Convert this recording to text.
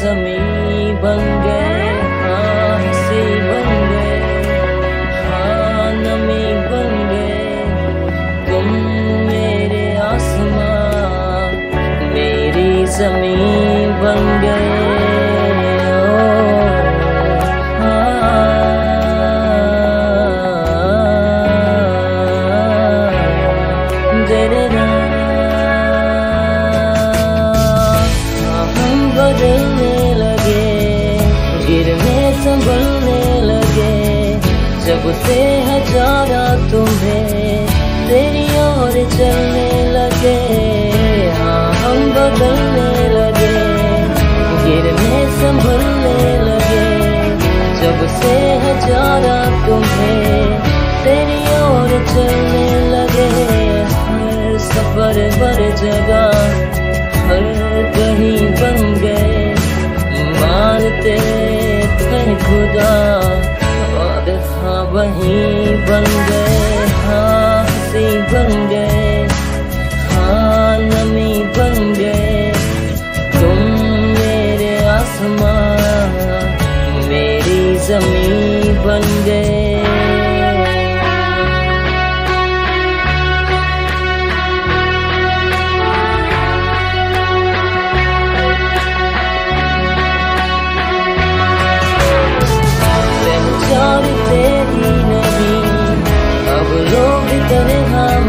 बन गए हाँ हँसी बन गए हाँ नमी बन गए तुम मेरे आसमां मेरी ज़मीन बन गए बदलने जब से हजारा तुम्हें, तेरी ओर चलने लगे। हाँ हम बदलने लगे, गिरने संभलने लगे। जब से हजारा तुम्हें, तेरी ओर चलने लगे। हर सफ़र भर जगह हर कहीं बन गए। मारते थे खुदा। हाँ वहीं बन गए हाँ हँसी बन गए हाँ नमी बन गए। तुम मेरे आसमान मेरी जमी बन गए।